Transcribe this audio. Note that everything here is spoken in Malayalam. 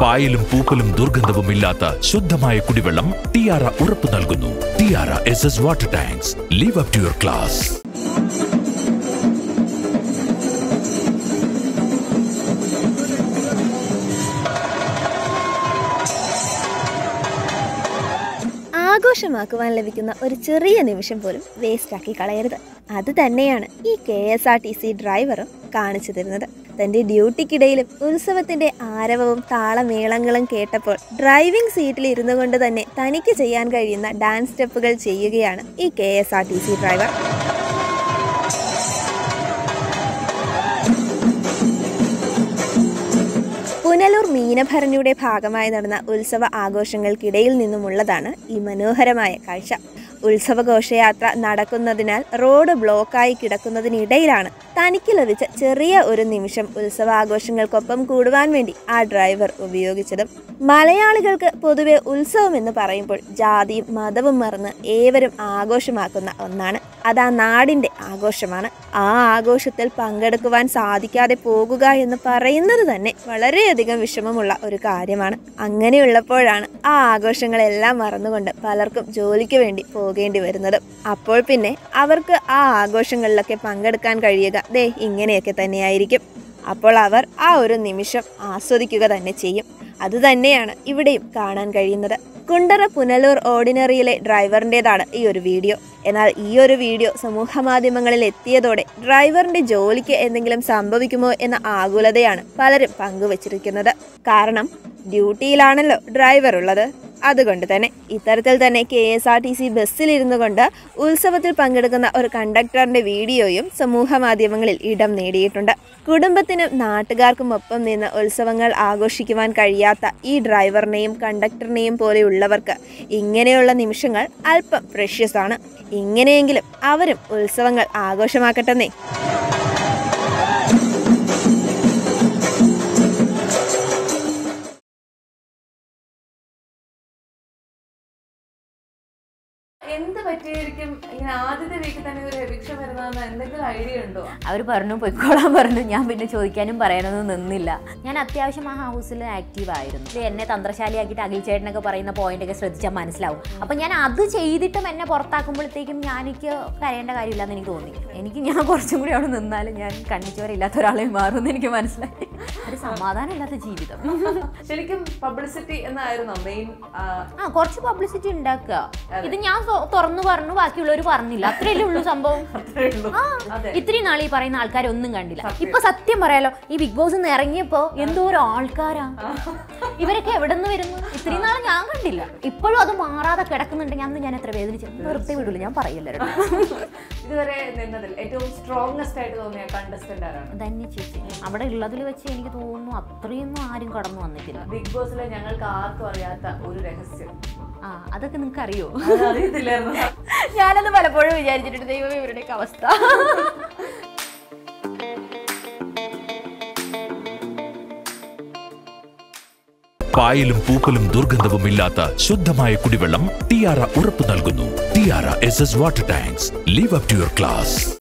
പായലും പൂപ്പലും ദുർഗന്ധവും ഇല്ലാത്ത ശുദ്ധമായ കുടിവെള്ളം ടിയാറ ഉറപ്പു നൽകുന്നു. Tiara S S water tanks live up to your class ആഘോഷമാക്കുവാൻ ലഭിക്കുന്ന ഒരു ചെറിയ നിമിഷം പോലും വേസ്റ്റാക്കി കളയരുത്. അത് തന്നെയാണ് ഈ K S R T C ഡ്രൈവറും കാണിച്ചു തരുന്നത്. തന്റെ ഡ്യൂട്ടിക്കിടയിലും ഉത്സവത്തിന്റെ ആരവവും താളമേളങ്ങളും കേട്ടപ്പോൾ ഡ്രൈവിംഗ് സീറ്റിൽ ഇരുന്നു കൊണ്ട് തന്നെ തനിക്ക് ചെയ്യാൻ കഴിയുന്ന ഡാൻസ് സ്റ്റെപ്പുകൾ ചെയ്യുകയാണ് ഈ K S R T C driver. Punalur മീനഭരണിയുടെ ഭാഗമായി നടന്ന ഉത്സവ ആഘോഷങ്ങൾക്കിടയിൽ നിന്നുമുള്ളതാണ് ഈ മനോഹരമായ കാഴ്ച. ഉത്സവ ഘോഷയാത്ര നടക്കുന്നതിനാൽ റോഡ് ബ്ലോക്കായി കിടക്കുന്നതിനിടയിലാണ്. തനിക്ക് ലഭിച്ച ചെറിയ ഒരു നിമിഷം ഉത്സവാഘോഷങ്ങൾക്കൊപ്പം കൂടുവാൻ വേണ്ടി ആ ഡ്രൈവർ ഉപയോഗിച്ചതും മലയാളികൾക്ക് പൊതുവെ ഉത്സവം എന്ന് പറയുമ്പോൾ ജാതിയും മതവും മറന്ന് ഏവരും ആഘോഷമാക്കുന്ന ഒന്നാണ്. അത് ആ നാടിന്റെ ആഘോഷമാണ്. ആ ആഘോഷത്തിൽ പങ്കെടുക്കുവാൻ സാധിക്കാതെ പോകുക എന്ന് പറയുന്നത് തന്നെ വളരെയധികം വിഷമമുള്ള ഒരു കാര്യമാണ്. അങ്ങനെയുള്ളപ്പോഴാണ് ആ ആഘോഷങ്ങളെല്ലാം മറന്നുകൊണ്ട് പലർക്കും ജോലിക്ക് വേണ്ടി പോകേണ്ടി വരുന്നത്. അപ്പോൾ പിന്നെ അവർക്ക് ആ ആഘോഷങ്ങളിലൊക്കെ പങ്കെടുക്കാൻ കഴിയുക. ദേ ഇങ്ങനെയൊക്കെ തന്നെയായിരിക്കും. അപ്പോൾ അവർ ആ ഒരു നിമിഷം ആസ്വദിക്കുക തന്നെ ചെയ്യും. അതുതന്നെയാണ് ഇവിടെയും കാണാൻ കഴിയുന്നത്. കുണ്ടറ പുനലൂർ ഓർഡിനറിയിലെ ഡ്രൈവറിന്റെതാണ് ഈ ഒരു വീഡിയോ. എന്നാൽ ഈ ഒരു വീഡിയോ സമൂഹ മാധ്യമങ്ങളിൽ എത്തിയതോടെ ഡ്രൈവറിന്റെ ജോലിക്ക് എന്തെങ്കിലും സംഭവിക്കുമോ എന്ന ആകുലതയാണ് പലരും പങ്കുവച്ചിരിക്കുന്നത്. കാരണം ഡ്യൂട്ടിയിലാണല്ലോ ഡ്രൈവർ ഉള്ളത് അതുകൊണ്ട് തന്നെ ഇത്തരത്തിൽ തന്നെ K S R T C ബസ്സിലിരുന്നു കൊണ്ട് ഉത്സവത്തിൽ പങ്കെടുക്കുന്ന ഒരു കണ്ടക്ടറിന്റെ വീഡിയോയും സമൂഹ മാധ്യമങ്ങളിൽ ഇടം നേടിയിട്ടുണ്ട്. കുടുംബത്തിനും നാട്ടുകാർക്കും ഒപ്പം നിന്ന് ഉത്സവങ്ങൾ ആഘോഷിക്കുവാൻ കഴിയാത്ത ഈ ഡ്രൈവറിനെയും കണ്ടക്ടറിനെയും പോലെയുള്ളവർക്ക് ഇങ്ങനെയുള്ള നിമിഷങ്ങൾ അല്പം പ്രഷ്യസ് ആണ് ഇങ്ങനെയെങ്കിലും അവരും ഉത്സവങ്ങൾ ആഘോഷമാക്കട്ടെന്നേ. എന്ത് പറ്റിയായിരിക്കും ഇങ്ങനെ ആദ്യത്തെ വീട്ടിൽ തന്നെ ഒരു എവിക്ഷൻ വരുന്നതെന്ന് എന്തെങ്കിലും ഐഡിയ ഉണ്ടോ? അവർ പറഞ്ഞു പൊയ്ക്കോളാൻ പറഞ്ഞു. ഞാൻ പിന്നെ ചോദിക്കാനും പറയാനൊന്നും നിന്നില്ല. ഞാൻ അത്യാവശ്യം ആ ഹൗസിൽ ആക്റ്റീവ് ആയിരുന്നു. എന്നെ തന്ത്രശാലിയാക്കിയിട്ട് അഖിൽ ചേട്ടനൊക്കെ പറയുന്ന പോയിന്റൊക്കെ ശ്രദ്ധിച്ചാൽ മനസ്സിലാവും. അപ്പം ഞാൻ അത് ചെയ്തിട്ടും എന്നെ പുറത്താക്കുമ്പോഴത്തേക്കും ഞാൻ എനിക്ക് കരയേണ്ട കാര്യമില്ലെന്ന് എനിക്ക് തോന്നി. എനിക്ക് ഞാൻ കുറച്ചും കൂടി അവിടെ നിന്നാലും ഞാൻ കണ്ണിച്ചോരില്ലാത്ത ഒരാളെ മാറുമെന്ന് എനിക്ക് മനസ്സിലായി. ഒരു സമാധാനമില്ലാത്ത ജീവിതം. ശരിക്കും പബ്ലിസിറ്റി എന്നായിരുന്നു മെയിൻ ആ കുറച്ച് പബ്ലിസിറ്റി ഉണ്ടാക്കുക. ഇത് ഞാൻ തുറന്നു പറഞ്ഞു ബാക്കിയുള്ളവർ പറഞ്ഞില്ല. അത്രയല്ലേ ഉള്ളൂ സംഭവം. ആ, ഇത്രയും നാൾ ഈ പറയുന്ന ആൾക്കാരെ ഒന്നും കണ്ടില്ല ഇപ്പൊ സത്യം പറയാലോ ഈ ബിഗ് ബോസ് നിന്ന് ഇറങ്ങിയപ്പോ എന്തോ ഒരു ആൾക്കാരാ. ഇവരൊക്കെ എവിടെ നിന്ന് വരുന്നു? ഇത്രയും നാൾ ഞാൻ കണ്ടില്ല. ഇപ്പോഴും അത് മാറാതെ കിടക്കുന്നുണ്ടെങ്കിൽ അന്ന് ഞാൻ എത്ര വേദനിച്ചു വെറുതെ വിടില്ല ഞാൻ പറയില്ല ഇതുവരെ നിന്നതിൽ ഏറ്റവും സ്ട്രോങ്സ്റ്റ് ആയിട്ട് തോന്നിയ കണ്ടസ്റ്റന്റ് ആരാണ്? ധന്യ ചേച്ചി. അവിടെ ഉള്ളതിൽ വെച്ച് എനിക്ക് തോന്നുന്നു അത്രയൊന്നും ആരും കടന്നു വന്നിട്ടില്ല. ബിഗ് ബോസിലെ ഞങ്ങൾക്ക് ആർക്കും അറിയാത്ത ഒരു രഹസ്യം. ആ അതൊക്കെ നിങ്ങൾക്ക് അറിയോ ഞാനത് പലപ്പോഴും വിചാരിച്ചിട്ടുണ്ട് ദൈവം ഇവരുടെയൊക്കെ അവസ്ഥ. പായലും പൂപ്പലും ദുർഗന്ധവും ഇല്ലാത്ത ശുദ്ധമായ കുടിവെള്ളം ടിയാറ ഉറപ്പു നൽകുന്നു. Tiara S S water tanks live up to your class